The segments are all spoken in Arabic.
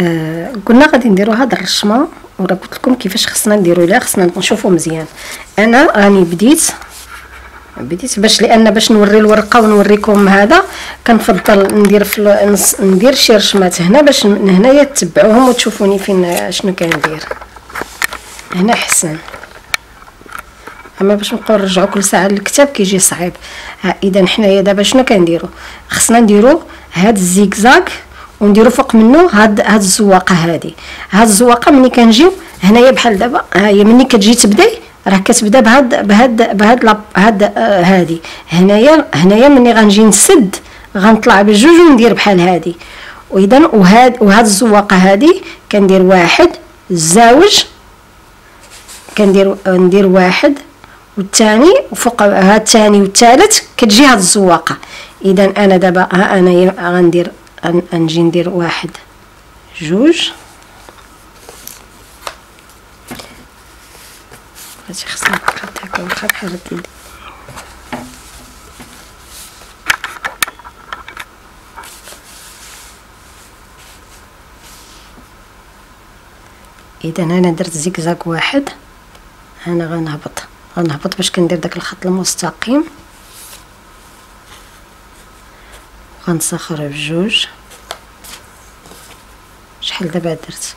آه قلنا غادي نديرو هاد الرشمة ورا قلت لكم كيفاش خصنا نديرو ليها خصنا نشوفو مزيان. أنا راني بديت بديت باش لأن باش نوري الورقة ونوريكم هذا كنفضل ندير في ندير شي رشمات هنا باش هنايا تتبعوهم وتشوفوني فين شنو كندير. هنا أحسن. أما باش نبقاو نرجعو كل ساعة للكتاب كيجي صعيب. إذا حنايا دابا شنو كنديرو؟ خصنا نديرو هاد الزيكزاك ونديرو فوق منه هاد هاد الزواقة هادي. هاد الزواقة ملي كنجيو هنايا بحال دابا ها هي ملي كتجي تبداي راه كتبدا بهاد بهاد بهاد لاب هاد آه هادي. هنايا هنايا ملي غنجي نسد غنطلع بجوج وندير بحال هادي. واذا وهاد وهاد الزواقة هادي كندير واحد زاوج كندير ندير واحد والثاني وفوق ها الثاني والثالث كتجي هاد الزواقة. اذا أنا دابا ها أنا غندير غنجي ندير واحد. جوج. هادشي خصني نقاد هكا واخا بحال هكا. إذا أنا درت زيكزاك واحد. أنا غنهبط. غنهبط باش كندير داك الخط المستقيم. غنسخر بجوج. شحال دابا درت؟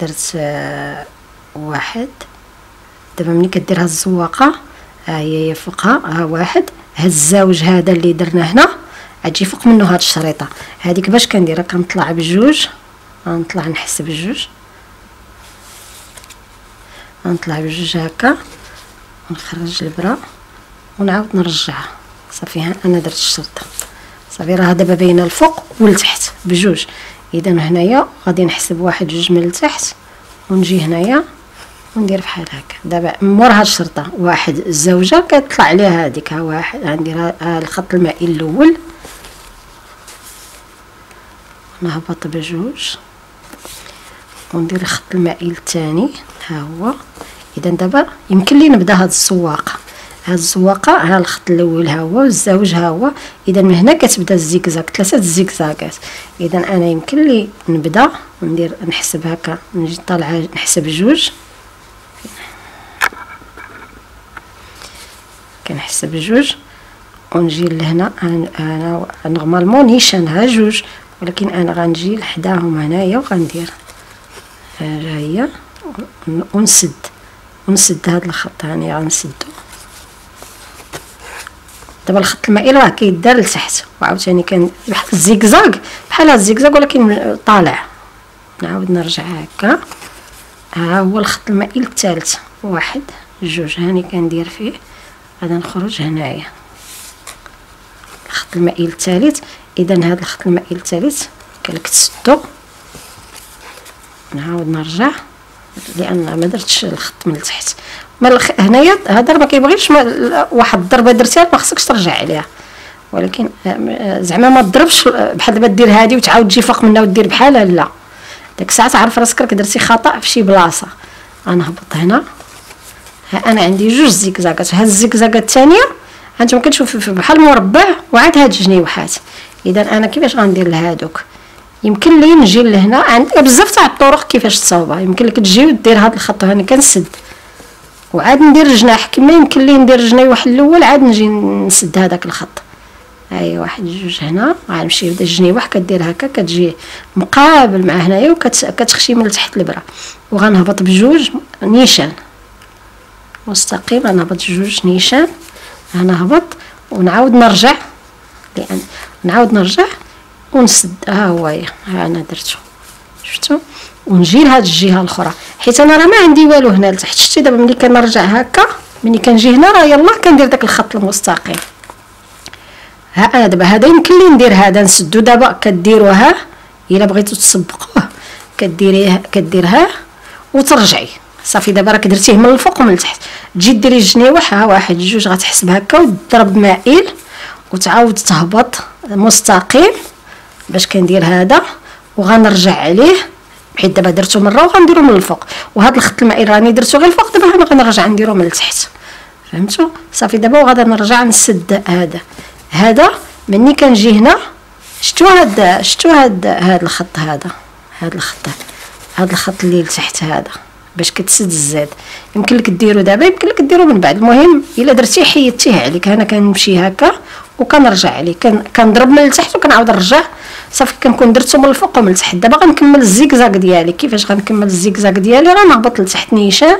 درت آه واحد. دابا ملي كدير هاد الزواقة ها هي فوقها ها واحد. هاد الزاوج هذا اللي درنا هنا غتجي فوق منه هاد الشريطة. هذيك باش كنديرها؟ كنطلع بجوج. غنطلع نحسب بجوج. غنطلع بجوج هكا. ونخرج البرا. ونعاود نرجعها. صافي ها أنا درت الشرطة. صافي راه دابا باينه الفوق والتحت بجوج. اذا هنايا غادي نحسب واحد جوج من التحت ونجي هنايا وندير بحال هكا. دابا مور هاد الشرطة واحد الزوجة كتطلع عليها هذيك ها واحد غندير الخط المائل الأول. نهبط بجوج. وندير الخط المائل الثاني ها هو. اذا دابا يمكن لي نبدأ هاد الزواقه هاد الزواقة ها الخط الأول ها هو والزوج ها هو. اذا من هنا كتبدا الزيكزاك ثلاثة الزيكزاكات. اذا أنا يمكن لي نبدأ ندير نحسب هكا نجي طالعه نحسب جوج. كنحسب جوج ونجي لهنا. أنا normalement نيشان ها جوج ولكن أنا غنجي لحداهم هنايا وغندير. ها هي ونسد. ونسد هاد الخط هاني غنسدو. دابا الخط المائل راه كيدار لتحت. وعاوتاني كان بحال الزيكزاك. بحال هاد الزيكزاك ولكن طالع. نعاود نرجع هكا. ها هو الخط المائل الثالث. واحد. جوج. هاني كندير فيه. غادي نخرج هنايا. الخط المائل الثالث. اذا هذا الخط المائل الثالث كنكتسدو. نعاود نرجع. لأن ما درتش الخط من التحت ما هنايا هذا ما كيبغيش واحد الضربة درتيها ما خصكش ترجع عليها. ولكن زعما ما تضربش بحال دابا دير هذه وتعاود تجي فوق منها ودير بحالها لا ديك الساعة تعرف راسك راك درتي خطأ في شي بلاصة. غنهبط هنا. ها أنا عندي جوج زيكزاكات. هاد الزيكزاكات الثانية هانتوما كتشوفوا بحال مربع وعاد هاد الجنيوحات إذا أنا كيفاش غندير لهادوك؟ يمكن لي نجي لهنا. عندك بزاف تاع الطرق كيفاش تصاوبها. يمكن لك تجي ودير هاد الخط هنا كنسد. وعاد ندير الجناح كما يمكن لي ندير الجناح واحد الأول عاد نجي نسد هذاك الخط. هاي واحد جوج هنا غنمشي بدا الجنيوح كدير هكا كتجي مقابل مع هنايا وكتخشي من التحت البرا. وغنهبط بجوج نيشان. مستقيم غنهبط جوج نيشان غنهبط ونعاود نرجع. لأن نعاود نرجع ونسد. ها هو أنا درتو شفتو ونجي لهاد الجهة الأخرى. حيت أنا راه ما عندي والو هنا لتحت. شتي دابا ملي كنرجع هكا ملي كنجي هنا راه يلاه كندير داك الخط المستقيم. ها أنا دابا هذا يمكن لي ندير هذا نسدو دابا كديروها. إلا بغيتو تسبقوه كديريه كديرها وترجعي. صافي دابا راك درتيه من الفوق ومن التحت. تجي ديري الجنيوح ها واحد جوج غتحسب هكا وتضرب مائل وتعاود تهبط مستقيم باش كندير هذا وغنرجع عليه. حيت دابا درتو مره وغنديرو من الفوق. وهذا الخط المائل راني درتو غير الفوق دابا أنا غنرجع نديرو من التحت. فهمتوا صافي دابا وغادي نرجع نسد هذا. هذا مني كنجي هنا. شتو هاد شتو هاد هاد الخط هذا؟ هاد الخط هاد الخط اللي لتحت هذا. باش كتسد الزاد يمكن لك ديرو دابا يمكن لك ديرو من بعد. المهم إلا درتيه حيدتيه عليك. أنا كنمشي هكا. وكنرجع عليه. كنضرب من التحت وكنعاود نرجع. صافي كنكون درتو من الفوق ومن التحت دابا غنكمل الزيكزاك ديالي. كيفاش غنكمل الزيكزاك ديالي؟ غنهبط لتحت نيشان.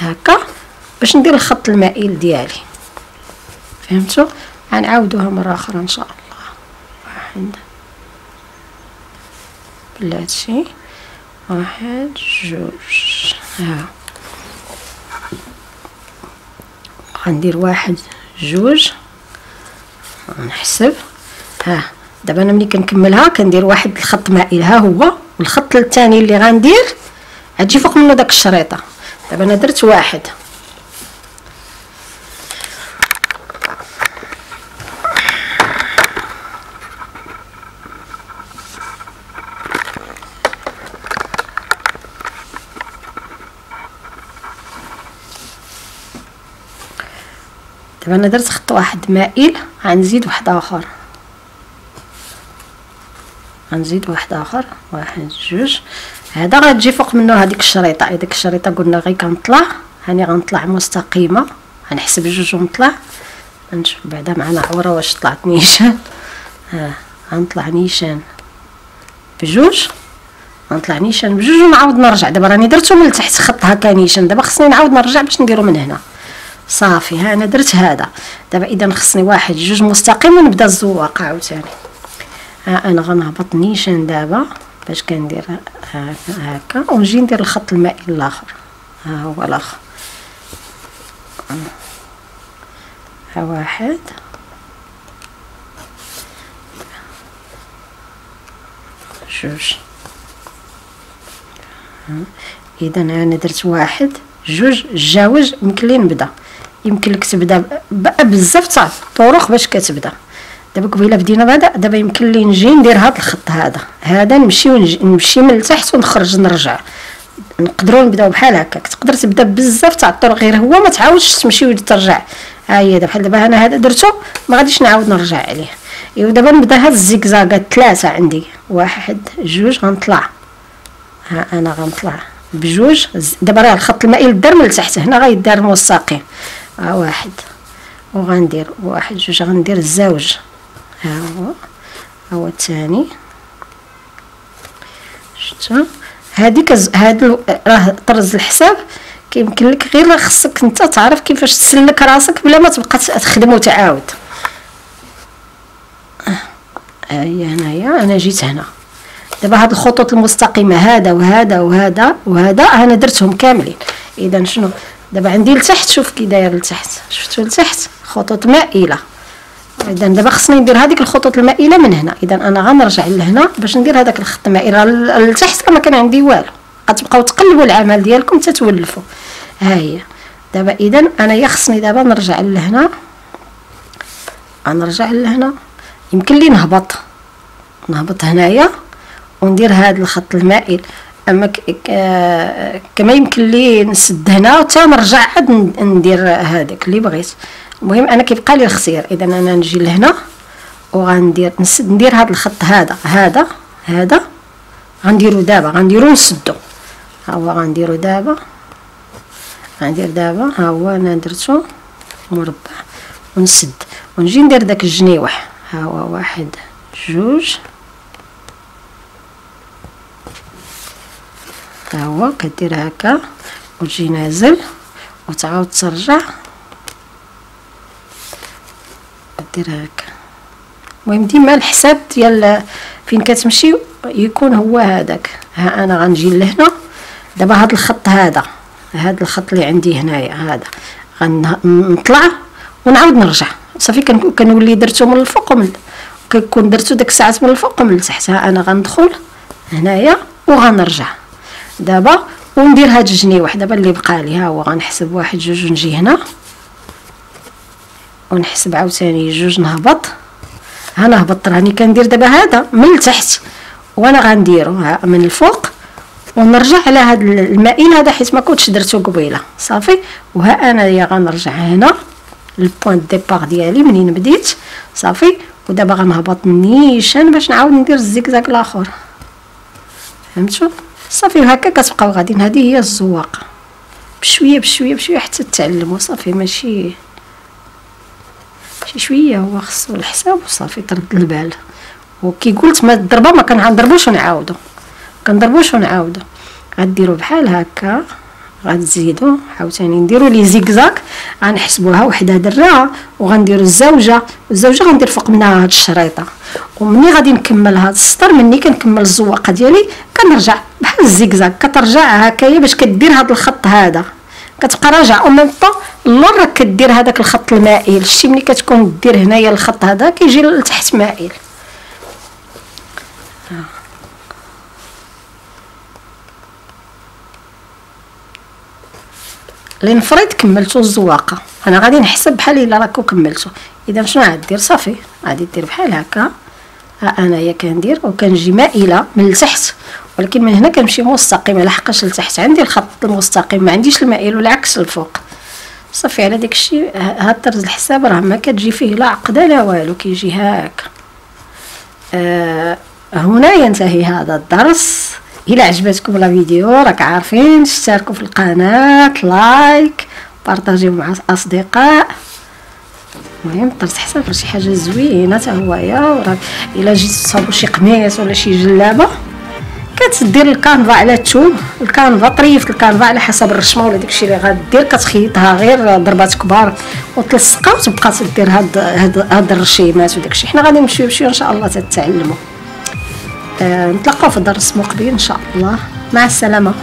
هكا. باش ندير الخط المائل ديالي. فهمتوا غنعاودوها مرة أخرى إن شاء الله. واحد. بلا هادشي واحد جوج. ها. غندير واحد جوج. نحسب. ها دابا أنا ملي كنكملها كندير واحد الخط مائل ها هو والخط الثاني اللي غندير غتجي فوق منه داك الشريطة. دابا أنا درت واحد. دابا أنا درت خط واحد مائل. غنزيد واحد آخر. غنزيد واحد آخر. واحد جوج. هذا غتجي فوق منه هذيك الشريطة. هذيك الشريطة قلنا غير كنطلع. هاني غنطلع مستقيمة. غنحسب جوج ونطلع. نشوف بعدا معنا عوره واش طلعت نيشان. ها غنطلع نيشان بجوج. غنطلع نيشان بجوج ونعاود نرجع. دابا راني درتو من التحت خط هكا نيشان. دابا خصني نعاود نرجع باش نديرو من هنا. صافي ها أنا درت هذا. دابا إذا خصني واحد جوج مستقيم ونبدأ الزواق عاوتاني. ها أنا غنهبط نيشان دابا باش كندير هكا ونجي ندير الخط المائي الآخر. ها هو الآخر. ها واحد. جوج. إذا أنا درت واحد جوج جاوج يمكن لي نبدأ. يمكن لك تبدا بزاف تاع الطرق باش كتبدا. دابا قبيلة بدينا بهذا دابا يمكن لي نجي ندير هذا الخط هذا. هذا نمشي نمشي من التحت ونخرج نرجع. نقدروا نبداو بحال هكاك تقدر تبدا بزاف تاع الطرق غير هو ما تعاودش تمشي وترجع ها هي دابا. بحال دابا أنا هذا درتو ما غاديش نعاود نرجع عليه. إيوا دابا نبدا هاد الزيكزاكات ثلاثة عندي. واحد جوج غنطلع. ها أنا غنطلع بجوج. دابا راه الخط المائل دار من التحت هنا غيدار مستقيم ها واحد. وغندير واحد. جوج. غندير الزوج. ها هو. ها هو الثاني. شتا هذيك هاد راه طرز الحساب. كيمكن لك غير خصك انت تعرف كيفاش تسلك راسك بلا ما تبقى تخدم وتعاود. ها هي هنايا. أنا جيت هنا. دابا هاد الخطوط المستقيمة هذا وهذا وهذا وهذا أنا درتهم كاملين. إذا شنو؟ دابا عندي لتحت شوف كي داير لتحت. شفتوا لتحت؟ خطوط مائلة. إذا دابا خصني ندير هذيك الخطوط المائلة من هنا. إذا أنا غنرجع لهنا باش ندير هذاك الخط المائل لتحت ما كان عندي والو. غتبقاو تقلبوا العمل ديالكم تتولفوا ها هي. دابا إذا أنا يا خصني دابا نرجع لهنا. غنرجع لهنا. يمكن لي نهبط. نهبط هنايا وندير هذا الخط المائل. أما كما يمكن لي نسد هنا حتى نرجع عاد ندير هذاك اللي بغيت. المهم أنا كيبقى لي الخسير. إذا أنا نجي لهنا وغندير نسد ندير هذا الخط هذا هذا هذا. غنديرو دابا غنديرو نسدو. ها هو غنديرو دابا. غندير دابا. ها هو أنا درتو مربع. ونسد. ونجي ندير داك الجنيوح. ها هو واحد جوج. ها هو كدير هكا وتجي نازل وتعاود ترجع. دير هكا. المهم ديما الحساب ديال فين كتمشي يكون هو هذاك. ها أنا غنجي لهنا. دابا هذا الخط هذا هذا الخط اللي عندي هنايا هذا. غنطلع ونعاود نرجع. صافي كنولي درتو من الفوق ومن كنكون درتو داك الساعات من الفوق ومن التحت ها أنا غندخل هنايا وغنرجع. دابا وندير هاد الجنيوح دابا اللي بقى لي ها هو غنحسب واحد جوج ونجي هنا. ونحسب عاوتاني جوج نهبط. ها نهبط راني كندير دابا هذا من التحت وأنا غنديرو ها من الفوق. ونرجع على هذا المائل هذا حيت ما كنتش درتو قبيلة. صافي؟ وها أنايا غنرجع هنا. ال point départ ديالي منين بديت؟ صافي؟ ودابا غنهبط نيشان باش نعاود ندير الزيكزاك الآخر. فهمتوا صافي هكا كتبقاو غاديين. هذه هي الزواقه بشوية بشوية بشوية حتى تعلموا صافي ماشي شي شوية. هو خصو الحساب وصافي ترد البال. وكي قلت ما الضربه ما كنضربوش ونعاودو. كنضربوش ونعاودو. غديروا بحال هكا. غتزيدوا عاوتاني. نديروا لي زيكزاك غنحسبوها وحده درها وغنديروا الزوجة. والزوجه غندير فوق منها هاد الشريطة. ومني غادي نكمل هاد السطر مني كنكمل الزواقة ديالي. كنرجع بحال الزيكزاك كترجع هكايا باش كدير هاد الخط هذا. كتبقى راجع أو ميم طون كدير هذاك الخط المائل. شتي ملي كتكون دير هنايا الخط هذا كيجي لتحت مائل. لنفرض كملتو الزواقة. أنا غادي نحسب بحال إلا راكو كملتو. إذا شنو غادير صافي؟ غادي دير بحال هكا. ها أنايا كندير وكنجي مائلة من التحت. ولكن من هنا كنمشي مستقيمه لحقاش لتحت. عندي الخط المستقيم ما عنديش المائل والعكس الفوق. صافي على داك الشيء هاد طرز الحساب راه ما كتجي فيه لا عقده لا والو. كيجي هكا آه هنا ينتهي هذا الدرس. إلى عجبتكم la vidéo راك عارفين اشتركوا في القناة like بارطاجيو مع الاصدقاء المهم طرز حساب شي حاجة زوينة حتى هويا وراك إلا جيت تصاوبوا شي قميص ولا شي جلابة كتدير الكانفا على التوب الكانفا طريفة الكانفا على حسب الرشمة ولا داكشي اللي غدير كتخيطها غير ضربات كبار وتلصقها وتبقى تدير هاد هاد, هاد الرشيمات وداكشي. حنا غادي نمشيو بشويه إن شاء الله تتعلموا آه نتلاقاو في الدرس المقبل إن شاء الله. مع السلامة.